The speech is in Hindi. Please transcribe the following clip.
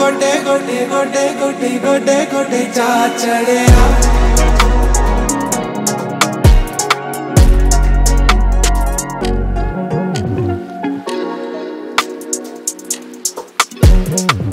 गोटे गोटे गोटे गोटे गोटे गोटे चा चढ़े Oh